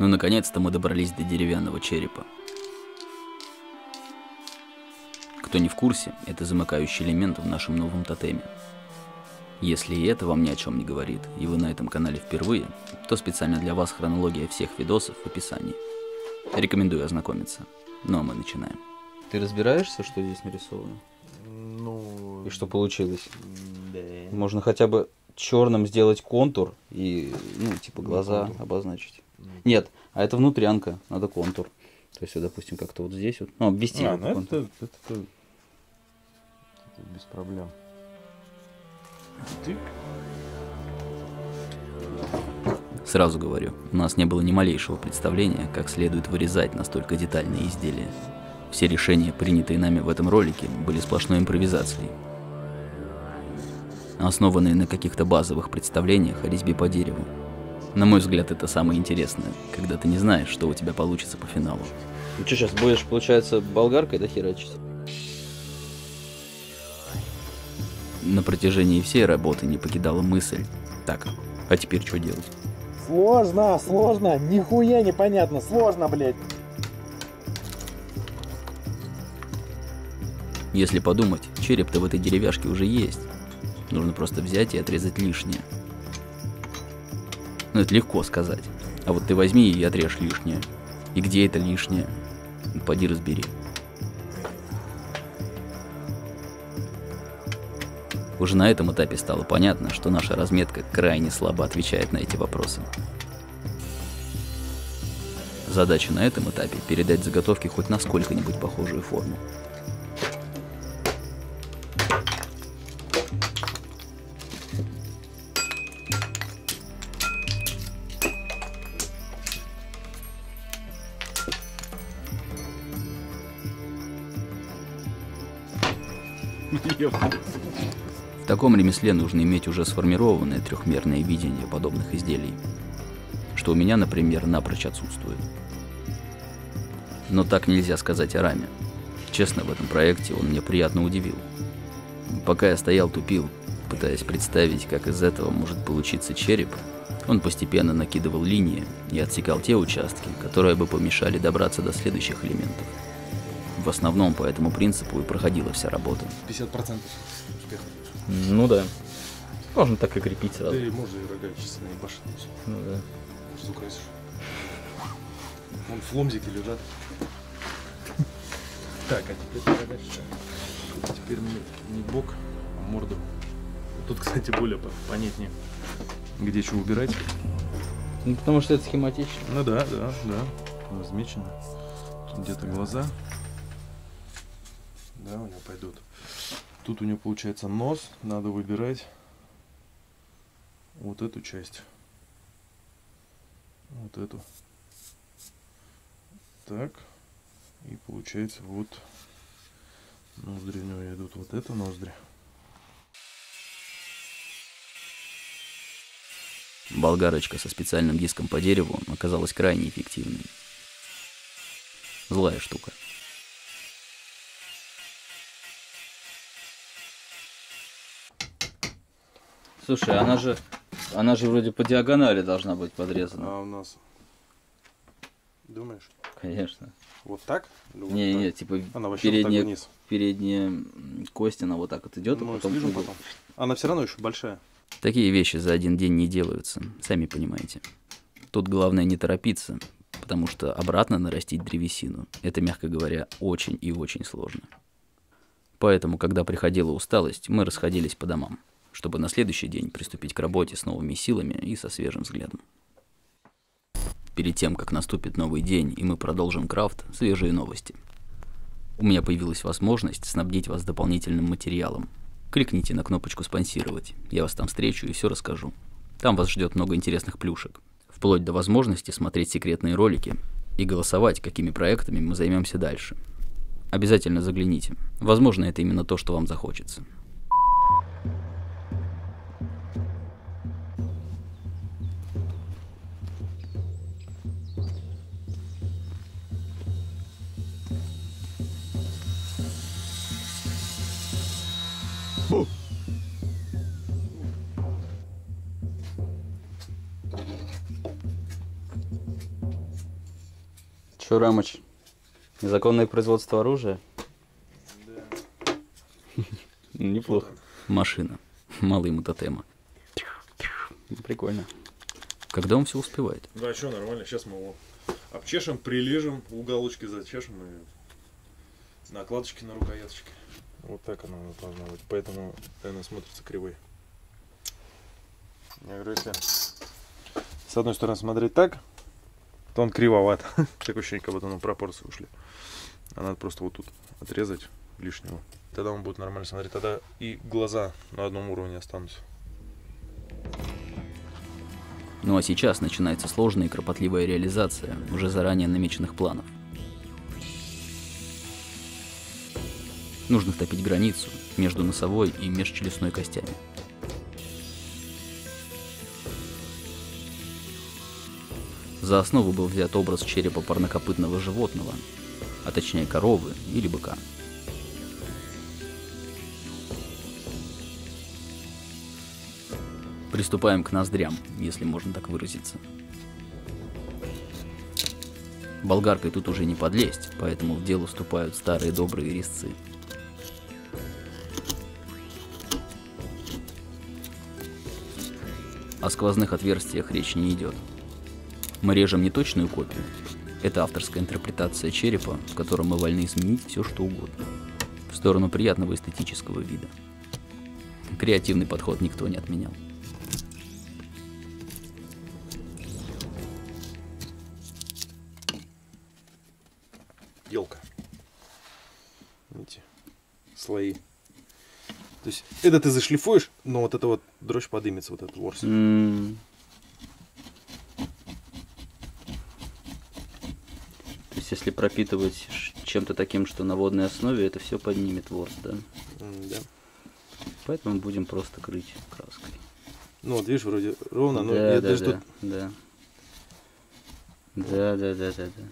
Ну, наконец-то мы добрались до деревянного черепа. Кто не в курсе, это замыкающий элемент в нашем новом тотеме. Если и это вам ни о чем не говорит, и вы на этом канале впервые, то специально для вас хронология всех видосов в описании. Рекомендую ознакомиться. Ну а мы начинаем. Ты разбираешься, что здесь нарисовано? Ну... И что получилось? Да. Можно хотя бы черным сделать контур и, ну, типа глаза контур. обозначить. Нет, а это внутрянка, надо контур. То есть, вот, допустим, как-то вот здесь вот, ну, обвести А, ну это, это, это- это без проблем. Ты? Сразу говорю, у нас не было ни малейшего представления, как следует вырезать настолько детальные изделия. Все решения, принятые нами в этом ролике, были сплошной импровизацией. Основанные на каких-то базовых представлениях о резьбе по дереву. На мой взгляд, это самое интересное, когда ты не знаешь, что у тебя получится по финалу. Ну что, сейчас будешь, получается, болгаркой дохерачить? На протяжении всей работы не покидала мысль. Так, а теперь что делать? Сложно, сложно, нихуя непонятно, сложно, блядь. Если подумать, череп-то в этой деревяшке уже есть. Нужно просто взять и отрезать лишнее. Ну, это легко сказать. А вот ты возьми и отрежь лишнее. И где это лишнее? Ну, Поди разбери. Уже на этом этапе стало понятно, что наша разметка крайне слабо отвечает на эти вопросы. Задача на этом этапе – передать заготовке хоть на сколько-нибудь похожую форму. Таком ремесле нужно иметь уже сформированное трехмерное видение подобных изделий, что у меня, например, напрочь отсутствует. Но так нельзя сказать о раме. Честно, в этом проекте он меня приятно удивил. Пока я стоял тупил, пытаясь представить, как из этого может получиться череп, он постепенно накидывал линии и отсекал те участки, которые бы помешали добраться до следующих элементов. В основном по этому принципу и проходила вся работа. 50% успеха. Ну да. Можно так и крепить сразу. Да и можно и рога честно ебашить. Ну да. Что украсишь? Вон фломзики лежат. Так, а теперь дальше. Теперь мне не бок, а морду. Тут, кстати, более по- понятнее. Где что убирать? Ну потому что это схематично. Ну да, да, да. Размечено. Тут где-то глаза. Да, у него пойдут. Тут у него получается нос. Надо выбирать вот эту часть. Вот эту. Так. И получается вот ноздри у него идут. Вот это ноздри. Болгарочка со специальным диском по дереву оказалась крайне эффективной. Злая штука. Слушай, она же, она же вроде по диагонали должна быть подрезана. А у нас... Думаешь? Конечно. Вот так? Или вот Не, так? не, типа Она передняя, вниз. передняя кость, она вот так вот идет, Ну, а потом слежу угол. потом. Она все равно еще большая. Такие вещи за один день не делаются, сами понимаете. Тут главное не торопиться, потому что обратно нарастить древесину – это, мягко говоря, очень и очень сложно. Поэтому, когда приходила усталость, мы расходились по домам, чтобы на следующий день приступить к работе с новыми силами и со свежим взглядом. Перед тем, как наступит новый день и мы продолжим крафт, свежие новости. У меня появилась возможность снабдить вас дополнительным материалом. Кликните на кнопочку «Спонсировать», я вас там встречу и все расскажу. Там вас ждет много интересных плюшек, вплоть до возможности смотреть секретные ролики и голосовать, какими проектами мы займемся дальше. Обязательно загляните. Возможно, это именно то, что вам захочется. Че, Рамыч, незаконное производство оружия? Да. Неплохо. Машина. Мало ему тотема. Прикольно. Когда он все успевает? Да, что, нормально. Сейчас мы его обчешем, прилежем, уголочки зачешем и накладочки на рукояточке. Вот так оно должно быть. Поэтому она смотрится кривой. Я говорю, если с одной стороны смотреть так, то он кривоват. Такое ощущение, как будто на пропорции ушли. А надо просто вот тут отрезать лишнего. Тогда он будет нормально смотреть. Тогда и глаза на одном уровне останутся. Ну а сейчас начинается сложная и кропотливая реализация уже заранее намеченных планов. Нужно втопить границу между носовой и межчелюстной костями. За основу был взят образ черепа парнокопытного животного, а точнее коровы или быка. Приступаем к ноздрям, если можно так выразиться. Болгаркой тут уже не подлезть, поэтому в дело вступают старые добрые резцы. О сквозных отверстиях речь не идет. Мы режем не точную копию. Это авторская интерпретация черепа, в котором мы вольны изменить все, что угодно. В сторону приятного эстетического вида. Креативный подход никто не отменял. елка. Видите? Слои. То есть это ты зашлифуешь, но вот это вот дрожь подымется, вот этот ворс. М. есть, если пропитывать чем-то таким, что на водной основе, это все поднимет ворс, да? Да. Поэтому будем просто крыть краской. Ну вот видишь, вроде ровно, но да, я да, даже да, тут да. Да, да, да, да, да.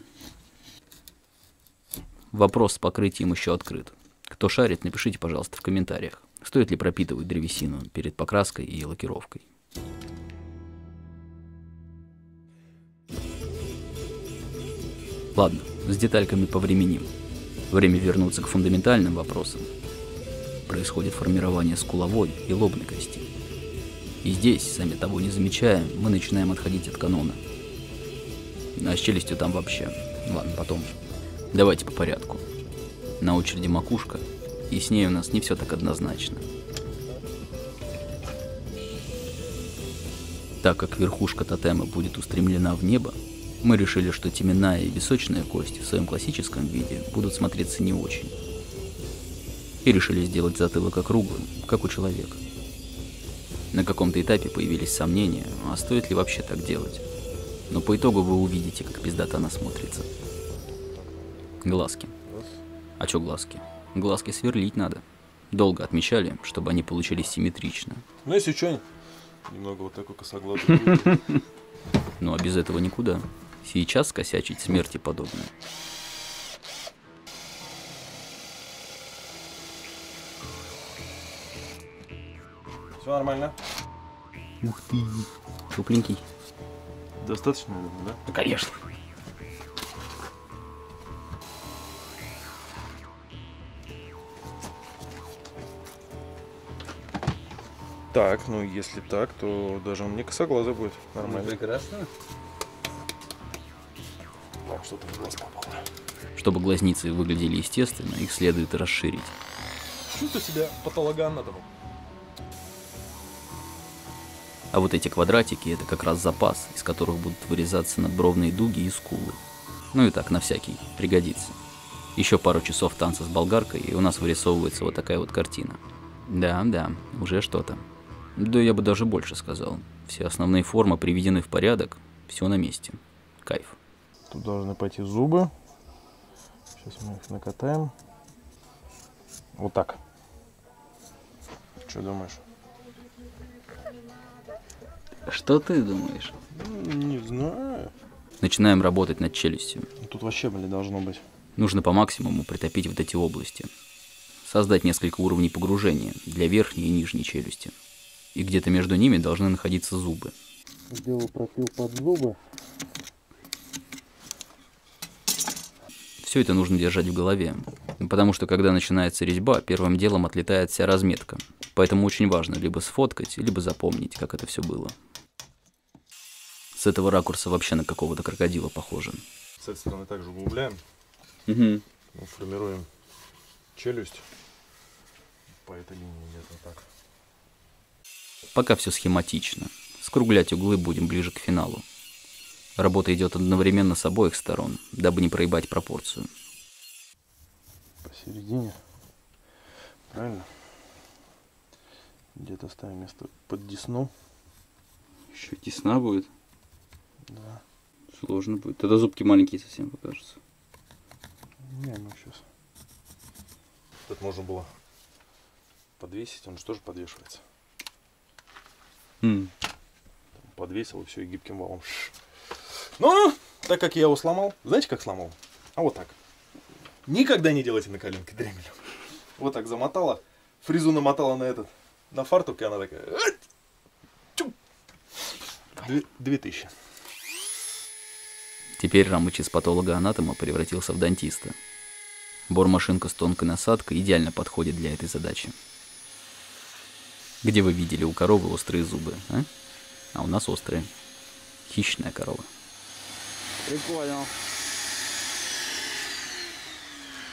Вопрос с покрытием еще открыт. Кто шарит, напишите, пожалуйста, в комментариях, стоит ли пропитывать древесину перед покраской и лакировкой. Ладно, с детальками повременим. Время вернуться к фундаментальным вопросам. Происходит формирование скуловой и лобной кости. И здесь, сами того не замечая, мы начинаем отходить от канона. А с челюстью там вообще. Ладно, потом. Давайте по порядку. На очереди макушка, и с ней у нас не все так однозначно. Так как верхушка тотема будет устремлена в небо, мы решили, что теменная и височная кость в своем классическом виде будут смотреться не очень. И решили сделать затылок округлым, как у человека. На каком-то этапе появились сомнения, а стоит ли вообще так делать. Но по итогу вы увидите, как пиздата она смотрится. Глазки. А чё глазки? Глазки сверлить надо. Долго отмечали, чтобы они получились симметрично. Ну если что, немного вот такой косоглазый. Ну а без этого никуда. Сейчас скосячить смерти подобное. Все нормально? Ух ты. Тупленький. Достаточно, наверное, да? Ну, конечно. Так, ну если так, то даже он не косоглазый будет. Нормально. Прекрасно. Что-то в глаз попало. Чтобы глазницы выглядели естественно, их следует расширить. Чувствую себя патологоанатомом. А вот эти квадратики это как раз запас, из которых будут вырезаться надбровные дуги и скулы. Ну и так, на всякий, пригодится. Еще пару часов танца с болгаркой, и у нас вырисовывается вот такая вот картина. Да, да, уже что-то. Да я бы даже больше сказал. Все основные формы приведены в порядок, все на месте. Кайф. Тут должны пойти зубы. Сейчас мы их накатаем. Вот так. Что думаешь? Что ты думаешь? Ну, Не знаю. Начинаем работать над челюстью. Тут вообще, блин, должно быть. Нужно по максимуму притопить вот эти области. Создать несколько уровней погружения для верхней и нижней челюсти. И где-то между ними должны находиться зубы. Сделал пропил под зубы. Все это нужно держать в голове, потому что когда начинается резьба, первым делом отлетает вся разметка. Поэтому очень важно либо сфоткать, либо запомнить, как это все было. С этого ракурса вообще на какого-то крокодила похоже. С этой стороны также углубляем, Угу. ну, формируем челюсть по этой линии где-то так. Пока все схематично. Скруглять углы будем ближе к финалу. Работа идет одновременно с обоих сторон, дабы не проебать пропорцию. Посередине. Правильно? Где-то ставим место под десну. Еще тесна будет, Да. сложно будет. Тогда зубки маленькие совсем покажутся. Не, ну сейчас. Тут можно было подвесить, он же тоже подвешивается. Подвесил и все, и гибким валом. Ну, так как я его сломал, знаете, как сломал? А вот так. Никогда не делайте на коленке дремель. Вот так замотала, фрезу намотала на этот, на фартук, и она такая... Две, две тысячи. Теперь Рамыч из патолога-анатома превратился в дантиста. Бормашинка с тонкой насадкой идеально подходит для этой задачи. Где вы видели у коровы острые зубы, а? А у нас острые. Хищная корова. Прикольно.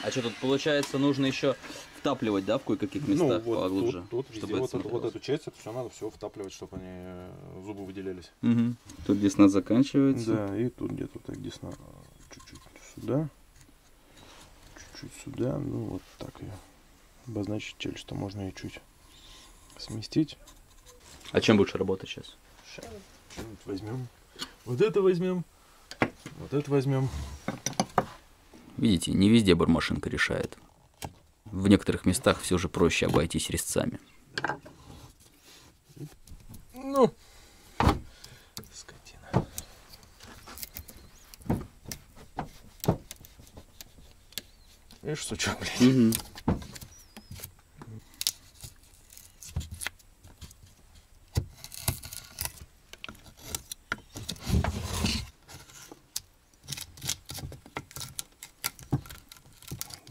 А что тут получается, нужно еще втапливать, да, в кое-каких местах ну, вот поглубже, тут, тут, чтобы вот, это вот эту часть, это все надо все втапливать, чтобы они э, зубы выделялись. Мгм. Тут десна заканчивается. Да, и тут где-то так десна чуть-чуть сюда, чуть-чуть сюда, ну вот так ее обозначить челюсть, то можно ее чуть сместить. А чем будешь работать сейчас? Что-нибудь возьмем. Вот это возьмем, вот это возьмем. Видите, не везде бормашинка решает. В некоторых местах все же проще обойтись резцами. Ну, скотина. Видишь, сучок, блядь.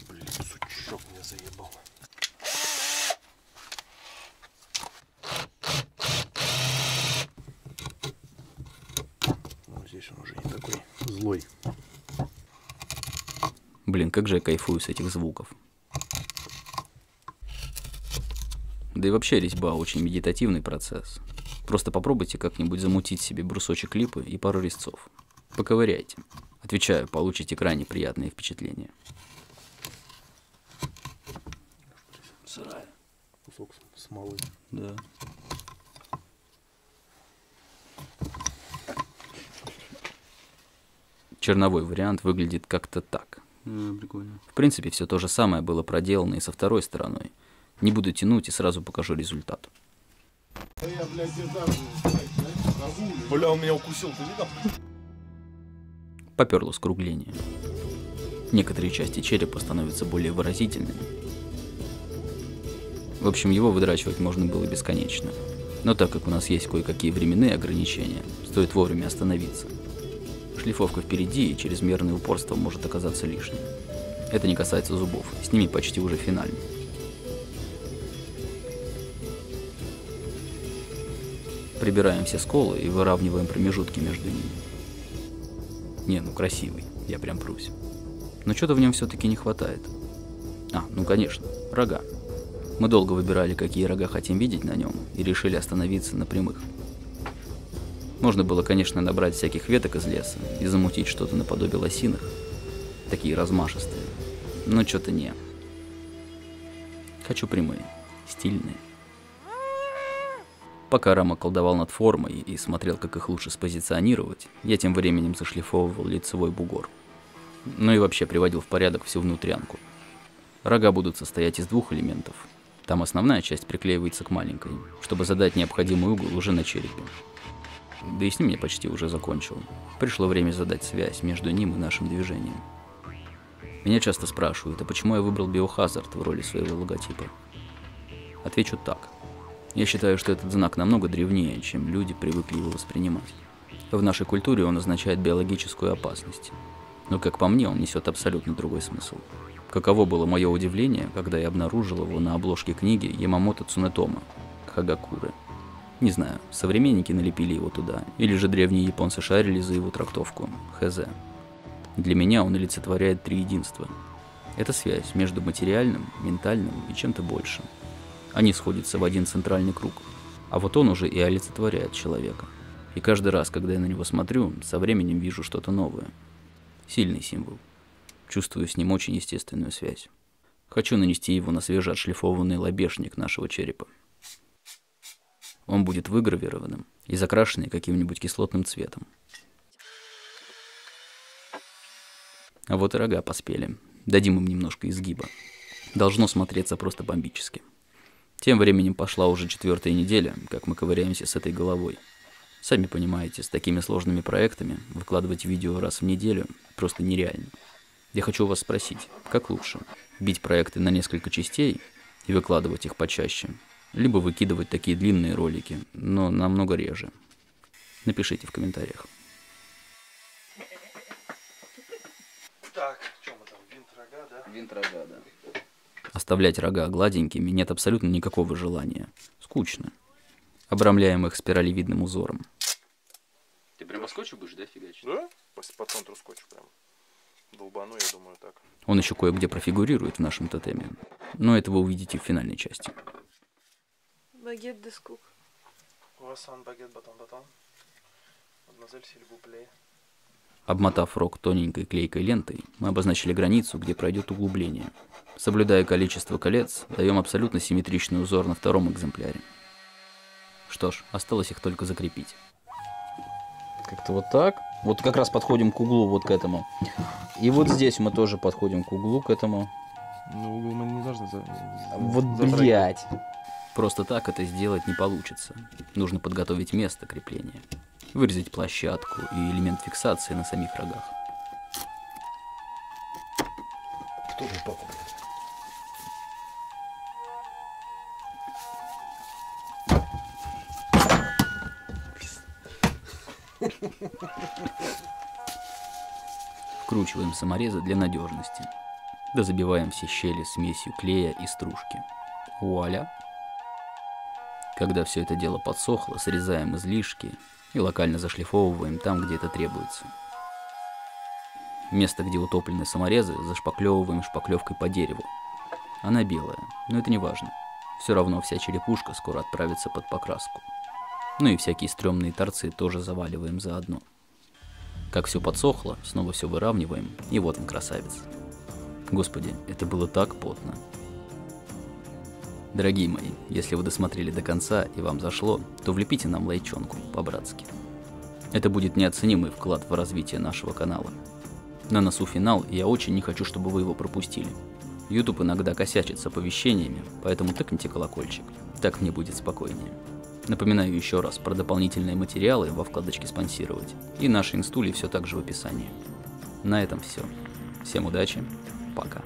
Блин, сучок меня заебал. Ну, здесь он уже не такой злой. Блин, как же я кайфую с этих звуков. Да и вообще резьба очень медитативный процесс. Просто попробуйте как-нибудь замутить себе брусочек липы и пару резцов. Поковыряйте. Отвечаю, получите крайне приятные впечатления. Сырая. Кусок смолы. Да. Черновой вариант выглядит как-то так. Прикольно. В принципе, все то же самое было проделано и со второй стороной. Не буду тянуть и сразу покажу результат. Бля, он меня укусил, ты видел? Поперло скругление. Некоторые части черепа становятся более выразительными. В общем, его выдрачивать можно было бесконечно. Но так как у нас есть кое-какие временные ограничения, стоит вовремя остановиться. Шлифовка впереди и чрезмерное упорство может оказаться лишним. Это не касается зубов, с ними почти уже финально. Прибираем все сколы и выравниваем промежутки между ними. Не, ну красивый, я прям прусь. Но что-то в нем все-таки не хватает. А, ну конечно, рога. Мы долго выбирали, какие рога хотим видеть на нем, и решили остановиться на прямых. Можно было, конечно, набрать всяких веток из леса и замутить что-то наподобие лосиных, такие размашистые, но что-то не. Хочу прямые, стильные. Пока Рама колдовал над формой и смотрел, как их лучше спозиционировать, я тем временем зашлифовывал лицевой бугор. Ну и вообще приводил в порядок всю внутрянку. Рога будут состоять из двух элементов. Там основная часть приклеивается к маленькой, чтобы задать необходимый угол уже на черепе. Да и с ним я почти уже закончил. Пришло время задать связь между ним и нашим движением. Меня часто спрашивают, а почему я выбрал биохазард в роли своего логотипа? Отвечу так. Я считаю, что этот знак намного древнее, чем люди привыкли его воспринимать. В нашей культуре он означает биологическую опасность. Но, как по мне, он несет абсолютно другой смысл. Каково было мое удивление, когда я обнаружил его на обложке книги Ямамото Цунетома «Хагакуры». Не знаю, современники налепили его туда, или же древние японцы шарили за его трактовку «Хз». Для меня он олицетворяет три единства. Это связь между материальным, ментальным и чем-то большим. Они сходятся в один центральный круг. А вот он уже и олицетворяет человека. И каждый раз, когда я на него смотрю, со временем вижу что-то новое. Сильный символ. Чувствую с ним очень естественную связь. Хочу нанести его на свежеотшлифованный лобешник нашего черепа. Он будет выгравированным и закрашенный каким-нибудь кислотным цветом. А вот и рога поспели. Дадим им немножко изгиба. Должно смотреться просто бомбически. Тем временем пошла уже четвертая неделя, как мы ковыряемся с этой головой. Сами понимаете, с такими сложными проектами выкладывать видео раз в неделю просто нереально. Я хочу вас спросить, как лучше? Бить проекты на несколько частей и выкладывать их почаще, либо выкидывать такие длинные ролики, но намного реже. Напишите в комментариях. Так, что мы там, винт рога, да? Винт рога, да. Оставлять рога гладенькими нет абсолютно никакого желания. Скучно. Обрамляем их спиралевидным узором. Ты прям по скотчу будешь, да, фигачить? Да? По, по центру скотча прям. Долбану, я думаю, так. Он еще кое-где профигурирует в нашем тотеме. Но это вы увидите в финальной части. Багет де скук. Круассан, багет, батон, батон. Мадемуазель Сильбуплей. Обмотав рог тоненькой клейкой лентой, мы обозначили границу, где пройдет углубление. Соблюдая количество колец, даем абсолютно симметричный узор на втором экземпляре. Что ж, осталось их только закрепить. Как-то вот так. Вот как раз подходим к углу, вот к этому. И вот здесь мы тоже подходим к углу, к этому. Ну, угол мы не должны за... Вот, блядь. Просто так это сделать не получится. Нужно подготовить место крепления. Вырезать площадку и элемент фиксации на самих рогах. Кто же блядь? Вкручиваем саморезы для надежности. Да забиваем все щели смесью клея и стружки. Вуаля! Когда все это дело подсохло, срезаем излишки и локально зашлифовываем там, где это требуется. Место, где утоплены саморезы, зашпаклевываем шпаклевкой по дереву. Она белая, но это не важно. Все равно вся черепушка скоро отправится под покраску. Ну и всякие стрёмные торцы тоже заваливаем заодно. Как все подсохло, снова все выравниваем, и вот он красавец. Господи, это было так потно. Дорогие мои, если вы досмотрели до конца и вам зашло, то влепите нам лайчонку по-братски. Это будет неоценимый вклад в развитие нашего канала. На носу финал, и я очень не хочу, чтобы вы его пропустили. YouTube иногда косячит с оповещениями, поэтому тыкните колокольчик. Так мне будет спокойнее. Напоминаю еще раз про дополнительные материалы во вкладочке «Спонсировать» и наши инстули все так же в описании. На этом все. Всем удачи, пока.